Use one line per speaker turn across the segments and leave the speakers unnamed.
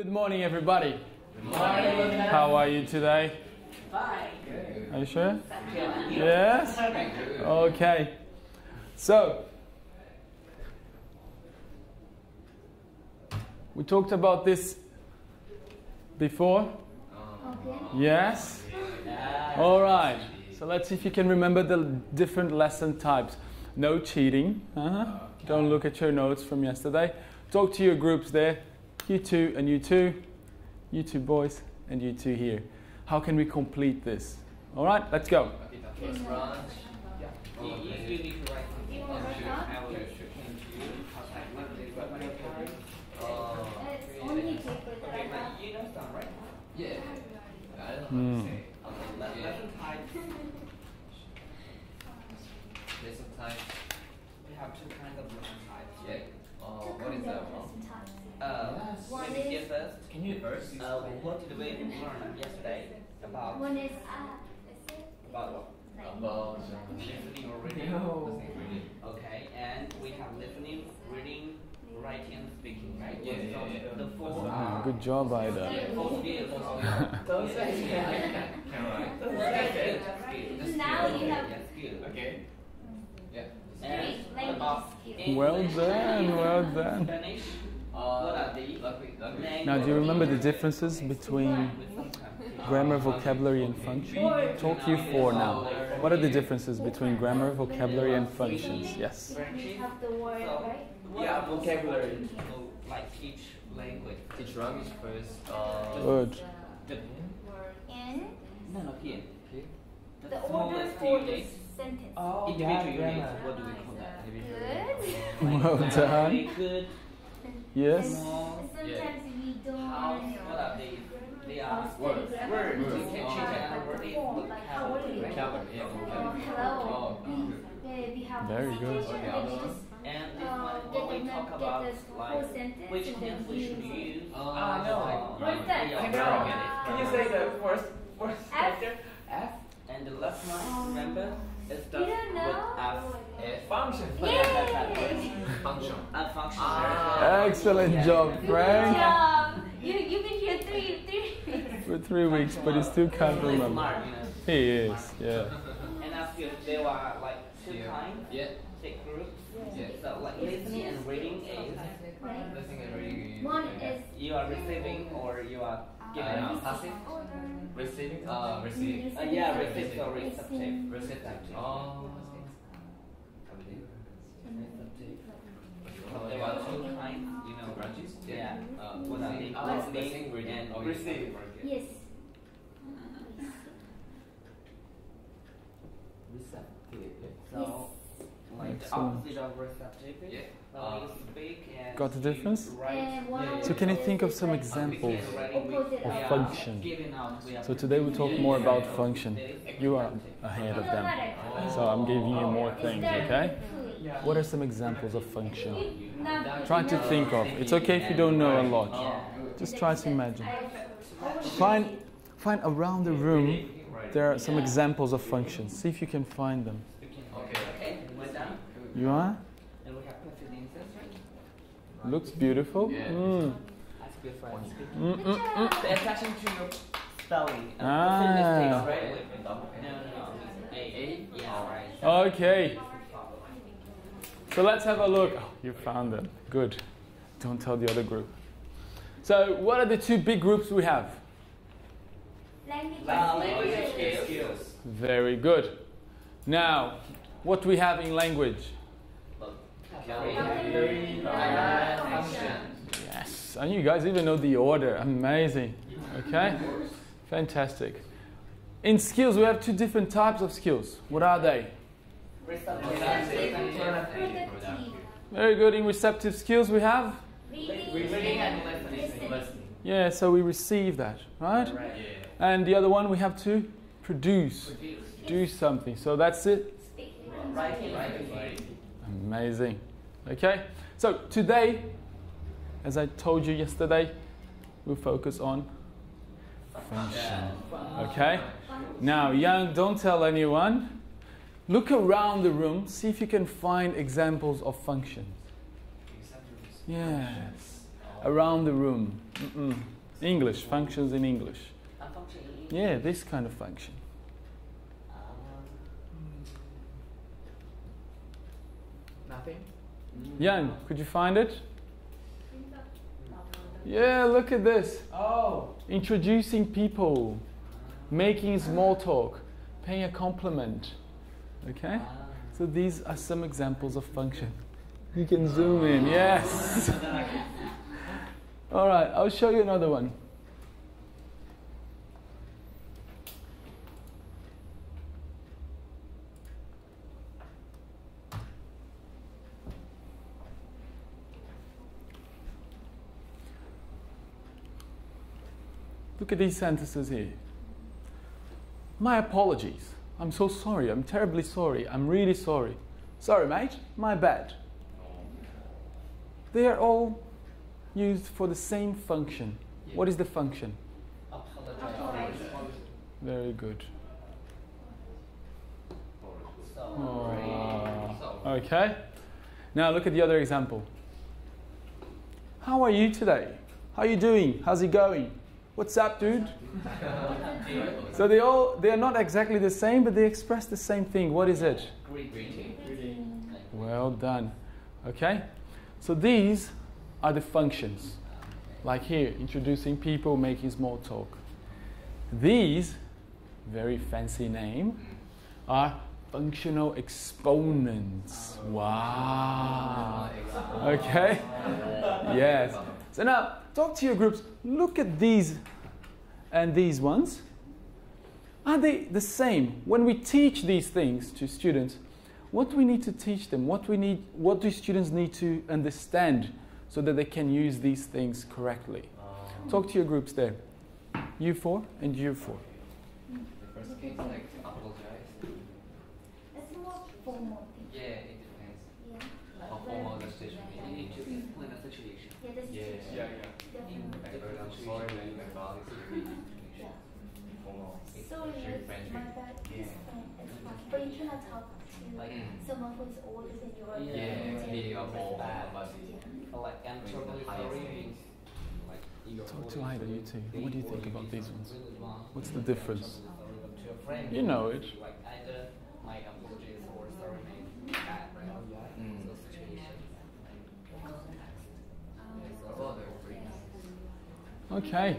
Good morning, everybody.
Good morning.
How are you today?
Fine.
Are you sure? Yes? Okay. So, we talked about this before? Yes? All right. So let's see if you can remember the different lesson types. No cheating. Uh-huh. Don't look at your notes from yesterday. Talk to your groups there. You two and you two. You two boys and you two here. How can we complete this? All right, let's go.
First branch. You, you, you need to write something. I will change you. Outside one, they got my card. Uh, okay, but you know some, right?
Yeah. I don't know
Hmm.
how to say.
Okay, let- lesson types.
Lesson time.
We have two kinds of lesson types.
Yeah. Uh, what is that one?
Uh,
One
let me
is-
hear first.
Can you first?
Uh, what did we learn yesterday about
One is
about what?
About
listening or reading?
No. Reading.
Okay, and we have listening, reading, writing, and speaking, right?
Yeah, yeah,
So
yeah.
The four are
good job, Ida.
the four skills.
Don't say Can write.
Skills.
Now you have-
Yeah, skills.
Okay. Yeah.
And about
skills.
Well done, well done.
Spanish,
Uh,
What are they?
Luckily, luckily.
Now, do you remember the differences between
with some kind of-
grammar, vocabulary, and function? Talk you four now. What are the differences between grammar, vocabulary, and functions? Yes.
We have the word, right?
yeah, vocabulary. So, like each language.
Teach language first. Uh,
Good.
The,
In
no, no, here. The,
the order for
unit.
this sentence.
Oh, individual units. What do we call that?
Good.
Well done.
Very good.
Yes.
Small.
Sometimes we don't.
How? What are they? They are
Words.
words.
Words.
You can change another word if
Like how would you?
Vocabulary. Yeah,
Oh,
vocabulary.
hello.
Oh,
We,
good.
uh, we have
Very
a
good.
situation
Okay,
that
other
we
one?
just
And this
uh,
one,
get
when we
the
talk
get
about
the whole
like
sentence
which
and then
we should
use it.
use.
Ah, no.
What's that?
Yeah,
I
yeah,
know. Can you say the first first
F?
letter? F.
And the last one, remember, it
You
starts
don't
with
know?
F.
F.
Function.
Yay!
Function.
A function.
Ah.
Excellent
Yeah.
job,
Good
Frank.
job. You you've been here three three.
For three weeks, but he still can't
Really
remember.
smart, you know.
He is, yeah.
And after there were like two
Yeah.
kinds,
Yeah.
take groups.
Yeah.
So like listening and reading is
Listening and reading.
One is
you are receiving or you are giving
Uh,
out.
passive. Receiving. Uh, receive.
Uh, yeah, receive or receptive.
Receptive. Oh.
There are two kinds, you know.
branches.
Yeah.
Uh,
What are they?
listening. Oh, listening, reading.
and
Oh,
receive.
yes.
Receptive. So, like the opposite of receptive.
Yeah.
So
Uh,
you speak and
Got the difference?
write.
And one
So can you think of some examples of
of
function?
Giving out, we are
So today we talk more about function. You are ahead of them. So I'm giving you more things, okay? What are some examples of function? Try to think of. It's okay if you don't know a lot. Just try to imagine. Find, find around the room there are some examples of functions. See if you can find them.
Okay.
Okay, we're done.
You are?
And we have perfect answers, right?
Looks beautiful.
Yeah.
Mm.
Ask your friend.
Mm, mm, mm.
Pay attention to your spelling. Uh,
Ah.
mistakes, right? No, no, no. A. A? Yeah, right.
Okay. So let's have a look. Oh, you found them. Good. Don't tell the other group. So, what are the two big groups we have?
language
Uh, language skills.
Very good. Now, what we have in language?
Vocabulary, grammar, function.
Yes. And you guys even know the order. Amazing. Okay? Fantastic. In skills, we have two different types of skills. What are they? Very good. In receptive skills, we have?
reading
Reading and
and
listening.
listening.
Yeah, so we receive that, right?
Right.
And the other one, we have to produce.
Produce.
Do something. So that's it.
Writing. Writing.
Amazing. Okay? So today, as I told you yesterday, we'll focus on function. Okay? Now, young, don't tell anyone. Look around the room, see if you can find examples of functions. Yes. Around the room. Mm-mm. English, functions in English.
A function in English.
Yeah, this kind of function.
Um,
Nothing.
Jan, could you find it? Yeah, look at this.
Oh.
Introducing people, making small talk, paying a compliment. Okay?
ah.
So these are some examples of function. You can zoom in, yes. All right, I'll show you another one. Look at these sentences here. My apologies. I'm so sorry. I'm terribly sorry. I'm really sorry. Sorry, mate. My bad. They are all used for the same function. What is the function?
Apologize.
Very good. Oh, okay. Now look at the other example. How are you today? How are you doing? How's it going? What's up, dude? So they all they are not exactly the same, but they express the same thing. What is it?
Greeting.
Well done. Okay? So these are the functions. Like here, introducing people, making small talk. These, very fancy name, are functional exponents. Wow. Okay? Yes. So now, talk to your groups. Look at these and these ones. Are they the same? When we teach these things to students, what do we need to teach them? What we need what do students need to understand so that they can use these things correctly? Talk to your groups there. U4 and U4.
The first case, like apologize.
It's more formal thing.
Yeah, it depends.
Yeah.
How formal the situation
You
is.
need to explain the situation.
Yeah, the
Yeah.
situation.
Yeah,
Definitely.
Like, for example, sorry, man, my body is really
Yeah.
formal. It's
Sorry,
very
it's
friendly.
my bad. It's
Yeah.
fine. It's fine. But you cannot talk to
Like,
someone who is older than you. or
Yeah.
Yeah,
than
meaning
you.
a more
Yeah.
like, I'm
Like,
totally
the highest
sorry.
things.
Like, you're
Talk to
holding
either you two. What do you think about these ones? What's the difference?
totally sorry, but to a friend,
You know it.
Like either my apologies or sorry, man. Bad, right?
Mm.
So situation.
Okay.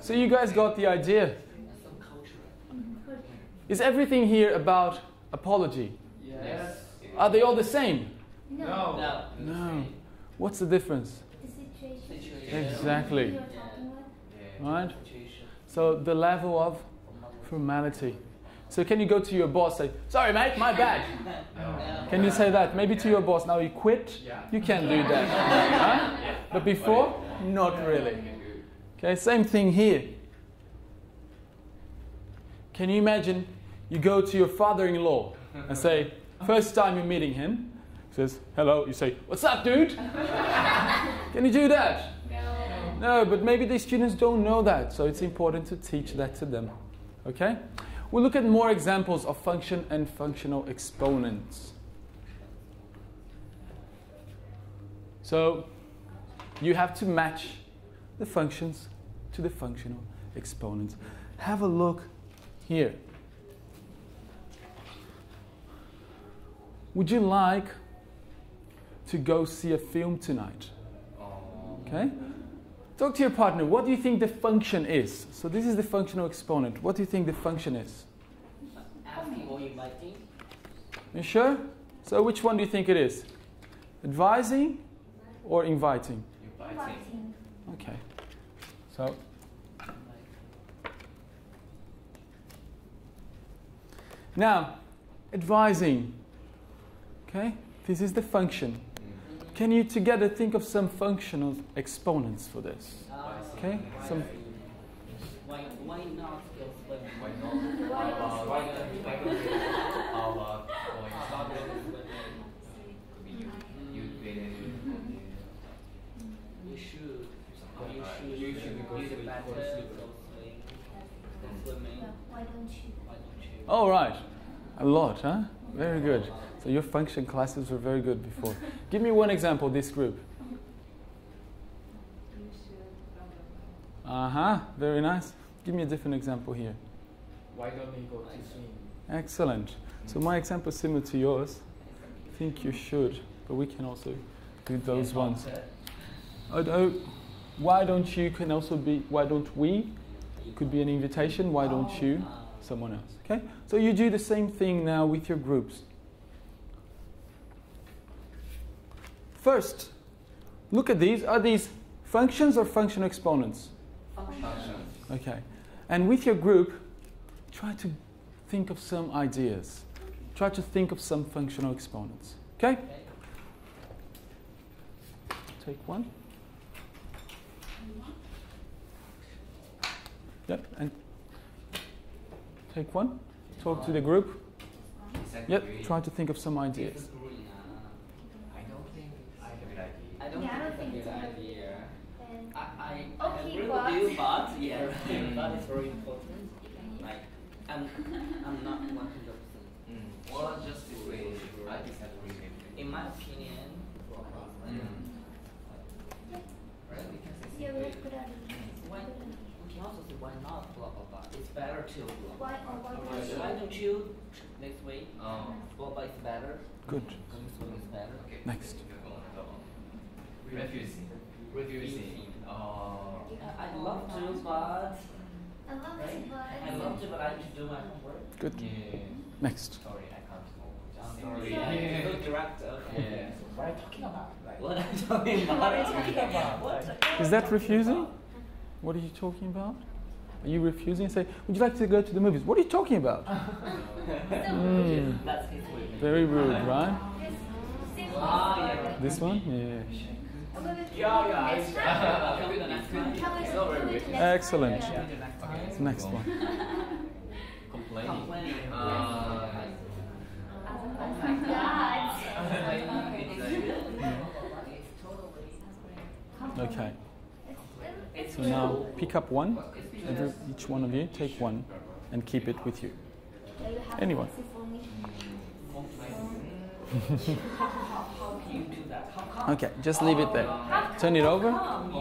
So you guys got the idea.
And some culture.
Is everything here about apology?
Yes.
Are they all the same?
No.
No.
No.
No. What's the difference?
The situation.
Situation.
Exactly.
You're talking about.
Right? So the level of formality. So can you go to your boss say, "Sorry, mate, my bad."
No.
Can you say that? Maybe to your boss. Now you quit.
Yeah.
You can do that. Huh? But before, not really. Okay, same thing here. Can you imagine you go to your father-in-law and say, first time you're meeting him, he says, hello, you say, what's up, dude? Can you do that? No, No, but maybe the students don't know that, so it's important to teach that to them. Okay? We'll look at more examples of function and functional exponents. So, you have to match the functions to the functional exponents. Have a look here. Would you like to go see a film tonight? Okay? Talk to your partner. What do you think the function is? So, this is the functional exponent. What do you think the function is?
Asking or inviting.
You sure? So, which one do you think it is? Advising or inviting?
Inviting.
Okay. So, now, advising. Okay? This is the function. Can you together think of some functional exponents for this? Okay? Some
Why, why not?
Why not? Why not? You,
should. You should.
you should?
Why don't you?
All right. A lot, huh? Very good. So your function classes were very good before. Give me one example, this group. Uh huh. Very nice. Give me a different example here.
Why don't we go to swim?
Excellent. So my example is similar to yours. I think you should, but we can also do those ones. Although, why don't you can also be, why don't we? Could be an invitation. Why don't you? Someone else. Okay? So you do the same thing now with your groups. First, look at these. Are these functions or function exponents?
Functions.
Okay. And with your group, try to think of some ideas. Try to think of some functional exponents. Okay? Take one. Yep, and take one. Talk to the group. Yep, try to think of some ideas.
I don't think I have an idea.
I don't
Yeah,
think it's a good idea. I, I, I
Okay,
agree
but-
with you, but yeah, right. But it's very important. Like, I'm, I'm not 100%.
Mm. Well, just the way I disagree.
In my opinion,
Mm. Right? We can say
yeah,
simply.
That's
why, can also say why not, blah, blah, blah. It's better to, blah,
Why
blah,
or why
blah.
not?
Why don't you next week?
Um,
Blah, blah is better.
Good.
This is better.
okay.
Next.
Refusing. Refusing. Uh,
I love to, but
I love it, but
I love to, but I need to do my homework.
Good.
yeah.
Next.
Sorry, I can't go.
I'm
Sorry.
sorry.
Yeah.
So direct. Okay.
Yeah.
What are you talking about? Like,
What am I talking about?
What are you talking about?
What?
Is that refusing? What are you talking about? Are you refusing? Say, would you like to go to the movies? What are you talking about? Mm,
That's his way.
very rude, right? This one? Yeah.
Yeah, yeah, I-
Next time.
Can we the next one?
Can we-
It's not
can
very
we do
good.
next
Excellent. Next one.
Complaining.
Complaining.
Uh,
Oh my god.
Okay. So now pick up one. Every, each one of you take one and keep it with you.
Yeah, you have
Anyone.
to fix it for me.
How can you do that? How come?
Okay, just leave it there. Turn it over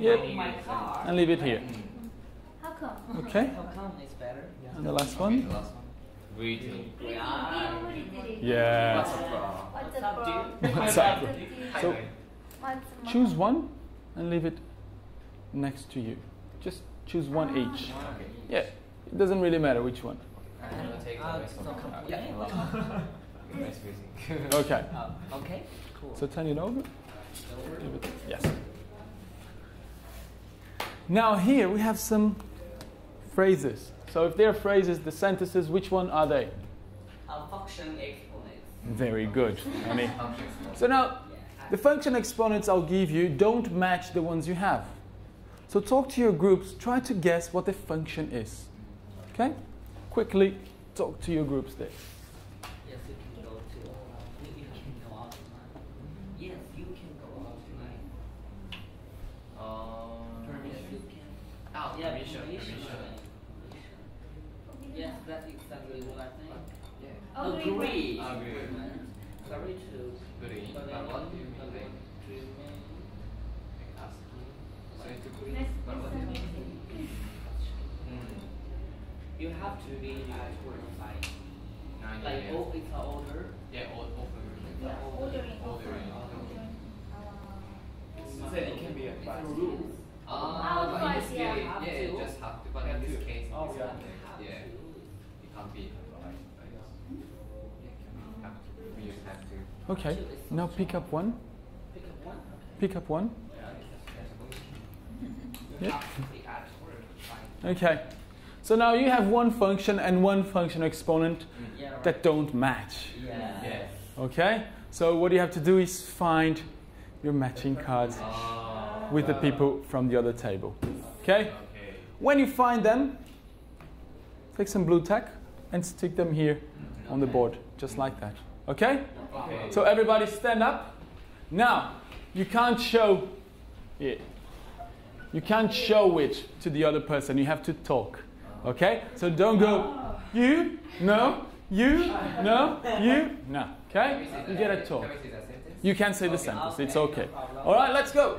Yep.
take my car.
and leave it here. Okay?
How come it's better?
And the last one?
the last one. Waiting.
We, we already did it.
Yeah.
What's?
Up,
up,
dude?
What's up? So choose one and leave it next to you. Just choose one each.
Okay.
Yeah, it doesn't really matter which one.
I'm gonna take the rest of
so
the card.
complaining?
The rest facing.
Okay.
Uh, okay, cool.
So turn it over. Give it- Yes. Now here we have some phrases. So if they're phrases, the sentences, which one are they?
Uh, function exponents.
Very good. Annie.
Functions.
So now the function exponents I'll give you don't match the ones you have. So talk to your groups, try to guess what the function is. Okay? Quickly talk to your groups there.
Yes, you can go to. You, you can go out tonight. Yes, you can go out tonight.
Um,
Yes, you can.
Oh,
yeah,
permission,
permission.
permission.
Yes, that's exactly what I think.
Yeah.
Agreement.
Agree.
Agreement.
Sorry to.
Agree.
but
But
I
what
want
do you
to
mean?
agreement.
Asking. So it agree.
Next,
But what do you mean?
next
Mm.
You have to be at work like
Nine
like
a.m.
oh, it's an order.
Yeah, all over.
Yeah, ordering.
Ordering.
Ordering. Uh,
So it can be a
It's a
class.
rule.
Ah,
Oh,
but in
advice,
this
yeah.
case,
Have
yeah,
to.
you just have to. But in this case,
Oh, yeah.
not. Yeah, it can't be. Like, like, yeah, can be have to. We just have to.
Okay. Now pick up one.
Pick up one.
Pick up one.
You
Yeah.
have to be at work. Fine.
Okay. So now you have one function and one function exponent
Yeah. Right.
that don't match.
Yeah.
Yes.
Okay? So what you have to do is find your matching cards
Ah.
With the uh, people from the other table. Okay?
Okay.
When you find them, take some Blu Tack and stick them here on the board, just like that. Okay?
Okay.
So everybody stand up. Now, you can't show it. You can't show it to the other person. You have to talk. Okay? So don't go, oh. you, no, you, no, you, no. Okay? You get a talk.
Can we say that sentence?
You can say the sentence. It's okay. All right, let's go.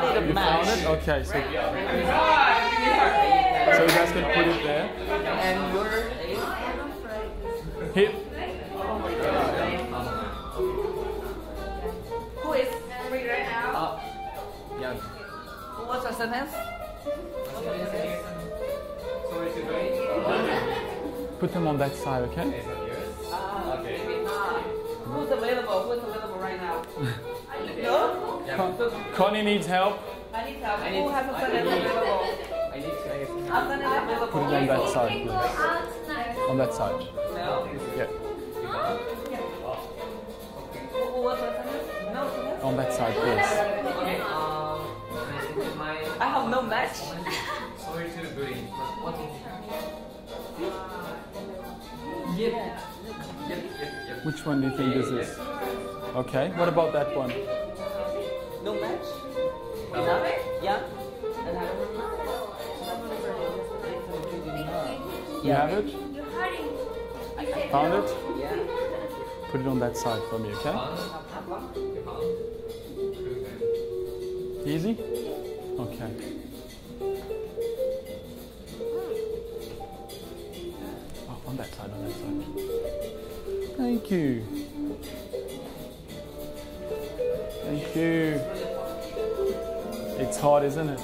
No,
already the
You found it? Okay, so, so you guys can put it there.
And your
Hip.
who is
Free right now.
uh,
Yeah.
what's your sentence?
Sorry to wait.
Put them on that side, okay?
Is that yours?
Uh,
Okay.
maybe not. Who's available? Who's available right now? no?
Con- Connie needs help.
I need help.
I need-
Who has a
I
sentence
need- I need to, I guess.
A sentence.
Put it on that side, please. On that side.
No?
Yeah.
Who, who was the sentence? No sentence?
On that side, please.
Okay, um, I send you my...
I have no match.
Sorry to bring. What is
Yep.
Yep, yep, yep.
Which one do you think this is? Okay, what about that one?
No match? Enough? Yeah?
You have it? Found it?
Yeah.
Put it on that side for me, okay?
Pound? You pound?
Easy? Okay. Oh, on that side, on that side. Thank you. You. It's hot, isn't it?